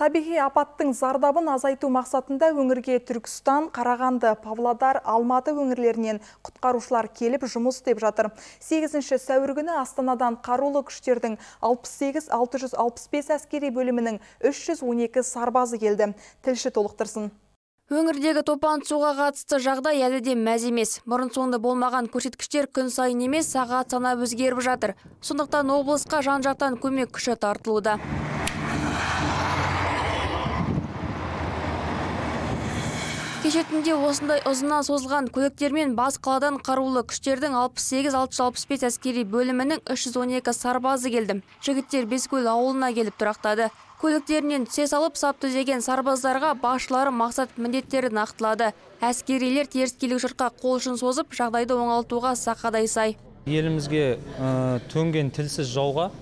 Табиғи апаттың зардабын азайту мақсатында өңірге Түркістан, Қарағанды, Павлодар, Алматы өңірлерінен құтқарушылар келіп жұмыс істеп жатыр. 8 сәуір Астанадан қарулы күштердің 68-665 әскери бөлімінің 312 сарбазы келді. Тілші толықтырсын. Өңірдегі топан суға қатысты жағдай әлі де мәз емес. Бұрын соңды болмаған көрсеткіштер күн сайын емес сағат санап өзгеріп жатыр. Сондықтан облысқа жан жақтан көмек күші тартылуда. Кеше түнде осындай ұзына созылған көліктермен бас қаладан қарулы күштердің 68-665 әскери бөлімінің 312 сарбазы келді. Жігіттер Бескөл ауылына келіп тұрақтады. Көліктерінен түсе салып сап түзеген сарбаздарға басшылары мақсат міндеттерін нақтылады. Әскерилер теріскейлік жұртқа қол ұшын созып, жағдайды оңалтуға сақадай сай. Елімізге төнген тілсіз жауға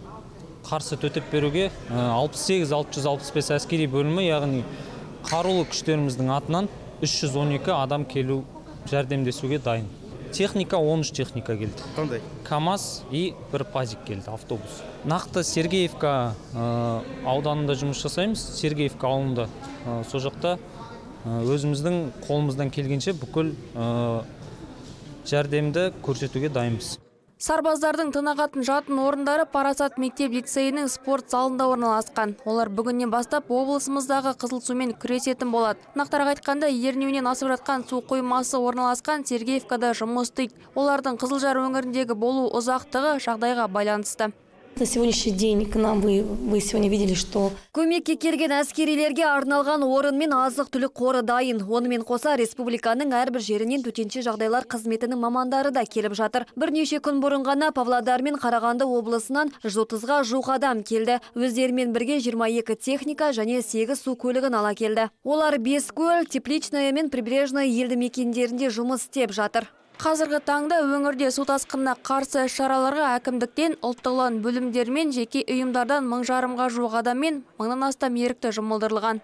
қарсы төтеп беруге 68-665 әскери бөлімі, яғни қарулы күштеріміздің атынан 312 адам келу жәрдемдесуге дайын. Техника 13 техника келді. Қандай? КАМАЗ и бір пазик келді, автобус. Нақты Сергеевка ә, ауданында жұмыс жасаймыз. Сергеевка ауылында ә, сол жақта ә, өзіміздің қолымыздан келгенше бүкіл ә, жәрдемді көрсетуге дайынбыз. Сарбаздардың тынағатын жатын орындары Парасат мектеп лицейінің спорт залында орналасқан. Олар бүгіннен бастап облысымыздағы қызыл сумен күресетін болады. Нақтырақ айтқанда, ернеуінен асып жатқан су қоймасы орналасқан Сергеевкада жұмыс істейді. Олардың Қызылжар өңіріндегі болу ұзақтығы жағдайға байланысты. На сегодняшний день к нам вы, вы сегодня видели, что... Көмекке келген әскерилерге арналған орын мен азық түлік қоры дайын. Онымен қоса республиканың әрбір жерінен төтенше жағдайлар қызметінің мамандары да келіп жатыр. Бірнеше күн бұрын ғана Павлодар мен Қарағанды облысынан 130-ға жуық адам келді. Өздерімен бірге 22 техника және 8 су көлігін ала келді. Олар Бескөл, Тепличная мен Прибрежная елді мекендерінде жұмыс істеп жатыр. Қазіргі таңда өңірде су тасқынына қарсы шараларға әкімдіктен ұлттық ұлан бөлімдер мен жеке ұйымдардан мың жарымға жуық адам мен мыңнан астам ерікті жұмылдырылған.